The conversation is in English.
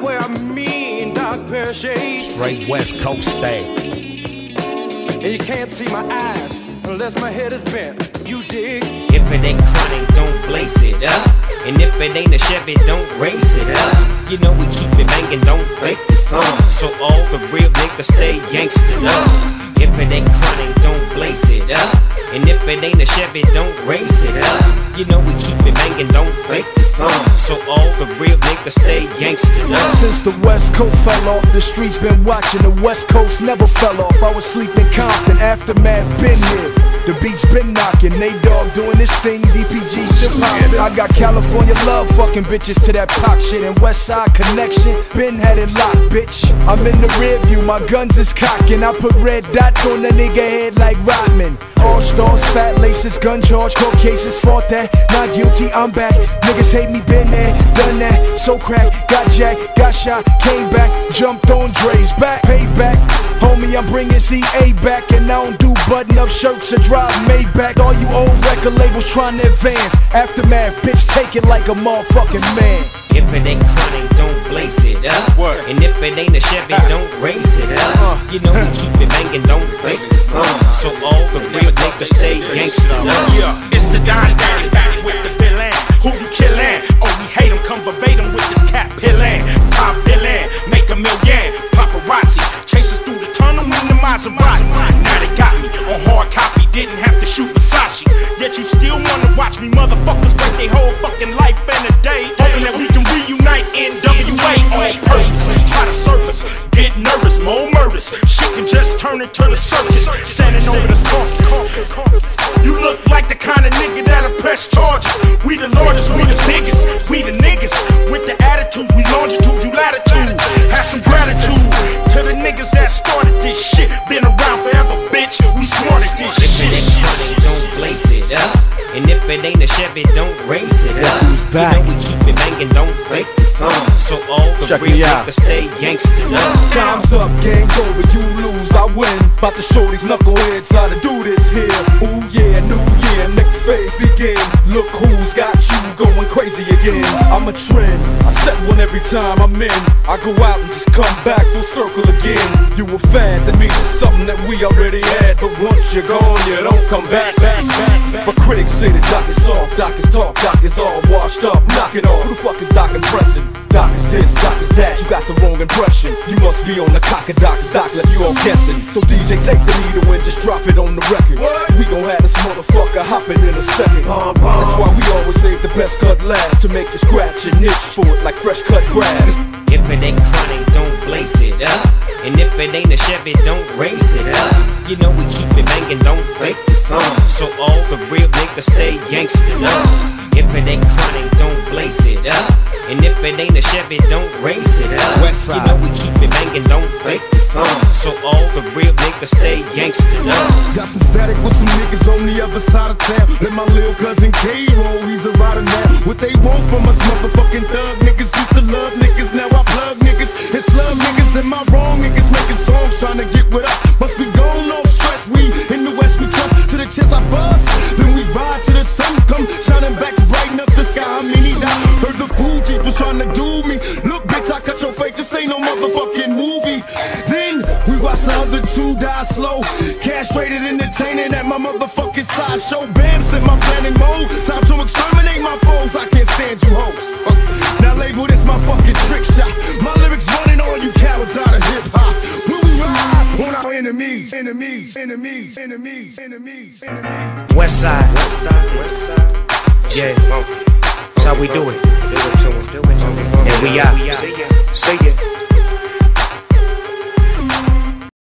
I wear a mean of shades. Straight West Coast stay. And you can't see my eyes unless my head is bent. You dig? If it ain't chronic, don't blaze it up. And if it ain't a Chevy, don't race it up. You know we keep it banging, don't fake the fun. So all the real niggas stay gangsta up. If it ain't chronic, don't blaze it up. And if it ain't a Chevy, don't race it up. You know we keep it banging, don't fake the fun. So all the real niggas stay gangsta up. Since the West Coast fell off, the streets been watching. The West Coast never fell off. I was sleeping Compton, aftermath been here. The beats been knocking, Nate Dogg doing this thing, DPG still poppin'. I got California love fucking bitches to that pop shit, and Westside Connection been had it locked, bitch. I'm in the rear view, my guns is cocking. I put red dots on the nigga head like Rodman. All stars, fat laces, gun charge, court cases, fought that. Not guilty, I'm back. Niggas hate me, been there, done that. So crack, got jacked, got shot, came back, jumped on Dre's back, payback. Homie, I'm bringing CA back, and I don't do button up shirts or drive Maybach. All you old record labels trying to advance. Aftermath, bitch, take it like a motherfucking man. If it ain't chronic, don't blaze it up. Word. And if it ain't a Chevy, don't race it up. You know we keep it banging, don't fake the fun. So all the real niggas stay gangsta up. Yeah, didn't have to shoot Versace. Yet you still wanna watch me, motherfuckers waste their whole fucking life in a day. Hoping that we can reunite NWA on purpose. Try to surface, get nervous, more murders. Shit can just turn into the circus. Standing over the coffin. You look like the kind of nigga that'll press charges. We the largest, we the biggest, it ain't a Chevy, don't race it up. who's back? You know we keep it banging, don't fake the fun. So all the Check real me out. niggas stay gangsta up. Time's up, game's over, you lose, I win. About to show these knuckleheads how to do this here. Ooh yeah, new year, next phase begin. Look who's got you going crazy again. I'm a trend, I set one every time I'm in. I go out and just come back full circle again. You a fan, that means it's something that we already had. But once you're gone, you don't come back, back, back, back. But critics say the doc is soft, doc is talk, doc is all washed up. Knock it off, who the fuck is doc impressing? Doc is this, doc is that, you got the wrong impression. You must be on the cock of doc, doc left you all guessing. So DJ, take the needle and just drop it on the record. We gon' have this motherfucker hopping in a second. That's why we always save the best cut last to make you scratch and itch for it like fresh cut grass. If it ain't chronic, don't blaze it up. And if it ain't a Chevy, don't race it up. You know we keep it banging, don't fake the fun. So all the real niggas stay gangsta up. If it ain't chronic, don't blaze it up. And if it ain't a Chevy, don't race it up. West You know we keep it banging, don't fake the fun. So all the real niggas stay gangsta up. Got some static with some niggas on the other side of town. Let my little cousin K roll, he's a rider now. What they want from us, motherfucking thug niggas. Used to love niggas, no motherfucking movie. Then we watch the other two die slow. Castrated, entertaining at my motherfucking sideshow. Bam's in my planning mode. Time to exterminate my foes. I can't stand you hoes. Uh, Now label this my fucking trick shot. My lyrics running all you cowards out of hip hop. When we ride on our enemies, enemies, enemies, enemies, enemies, enemies. West side, west side, west side. Yeah, that's how we do it. Do it to 'em.